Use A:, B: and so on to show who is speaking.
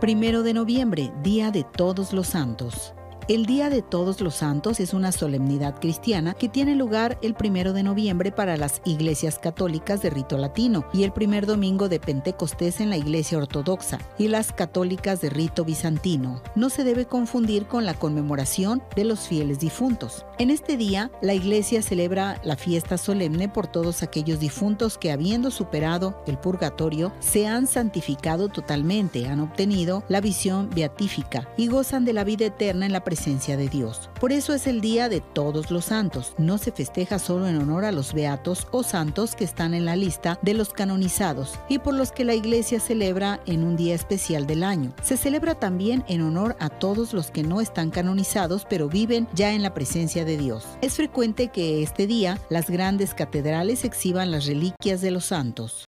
A: Primero de noviembre, Día de Todos los Santos. El Día de Todos los Santos es una solemnidad cristiana que tiene lugar el primero de noviembre para las iglesias católicas de rito latino y el primer domingo de Pentecostés en la iglesia ortodoxa y las católicas de rito bizantino. No se debe confundir con la conmemoración de los fieles difuntos. En este día, la iglesia celebra la fiesta solemne por todos aquellos difuntos que habiendo superado el purgatorio, se han santificado totalmente, han obtenido la visión beatífica y gozan de la vida eterna en la presencia de Dios. Por eso es el Día de Todos los Santos. No se festeja solo en honor a los beatos o santos que están en la lista de los canonizados y por los que la Iglesia celebra en un día especial del año. Se celebra también en honor a todos los que no están canonizados pero viven ya en la presencia de Dios. Es frecuente que este día las grandes catedrales exhiban las reliquias de los santos.